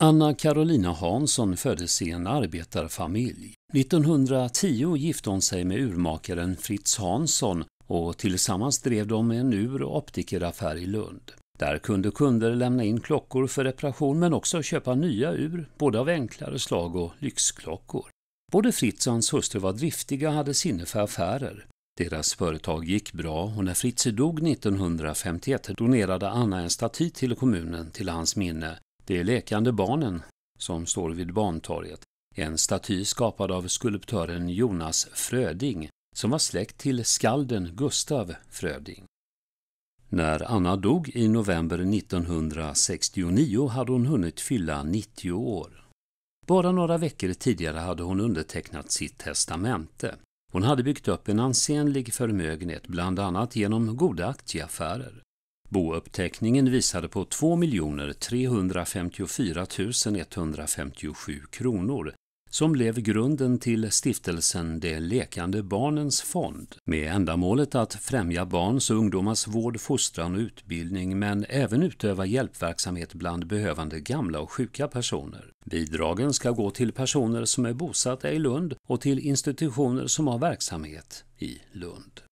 Anna Carolina Hansson föddes i en arbetarfamilj. 1910 gifte hon sig med urmakaren Fritz Hansson och tillsammans drev de en ur och optikeraffär i Lund. Där kunde kunder lämna in klockor för reparation men också köpa nya ur, både av enklare slag och lyxklockor. Både Fritz och hans hustru var driftiga och hade sinne för affärer. Deras företag gick bra och när Fritz dog 1951 donerade Anna en staty till kommunen till hans minne. De lekande barnen som står vid Bantorget. En staty skapad av skulptören Jonas Fröding som var släkt till skalden Gustav Fröding. När Anna dog i november 1969 hade hon hunnit fylla 90 år. Bara några veckor tidigare hade hon undertecknat sitt testamente. Hon hade byggt upp en ansenlig förmögenhet, bland annat genom goda aktieaffärer. Bouppteckningen visade på 2 354 157 kronor som blev grunden till stiftelsen De lekande barnens fond med ändamålet att främja barns och ungdomars vård, fostran och utbildning men även utöva hjälpverksamhet bland behövande gamla och sjuka personer. Bidragen ska gå till personer som är bosatta i Lund och till institutioner som har verksamhet i Lund.